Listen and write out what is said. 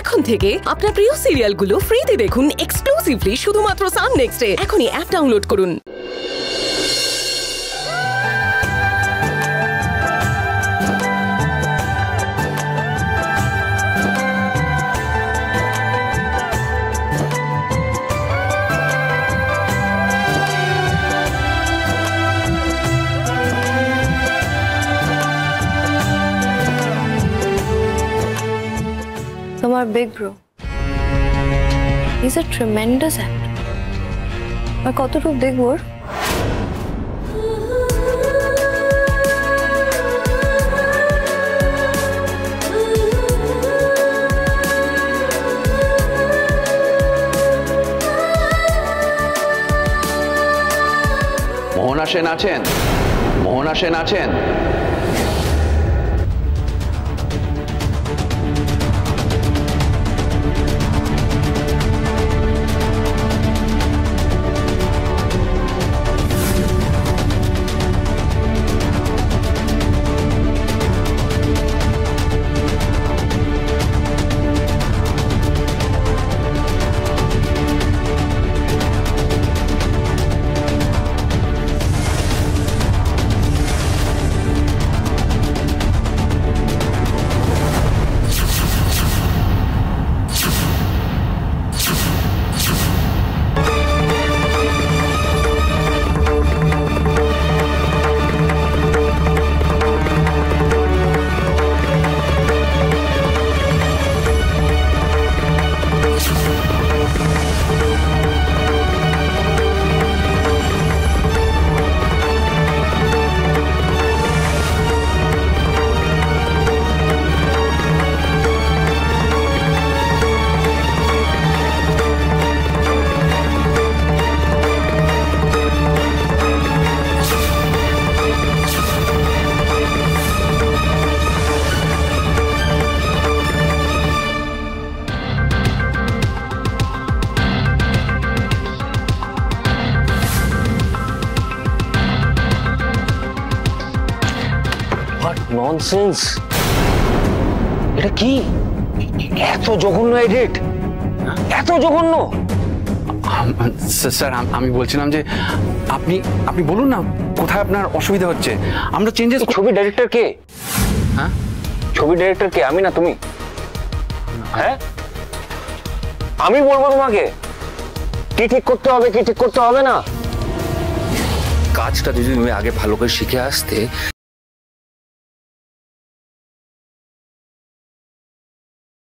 এখন থেকে আপনার প্রিয় সিরিয়ালগুলো ফ্রিতে দেখুন এক্সক্লুসিভলি শুধুমাত্র সান নেক্সটে এখনই অ্যাপ ডাউনলোড করুন। তোমার big bro is a tremendous actor আর কতটুকু দেখব ওর? মোহনা সেন আছেন মোহনা সেন আছেন ননসেন্স এটা কি? এত জঘন্য এডিট এত জঘন্য? স্যার, আমি বলছিলাম যে আপনি আপনি বলুন না কোথায় আপনার অসুবিধা হচ্ছে। আমরা চেঞ্জেস ছবি ডাইরেক্টর কে? হ্যাঁ? ছবি ডাইরেক্টর কে? আমি না তুমি? হ্যাঁ? আমি বলব তোমাকে। কি ঠিক করতে হবে কি ঠিক করতে হবে না? কাজটা যদি তুমি আগে ভালো করে শিখে আসতে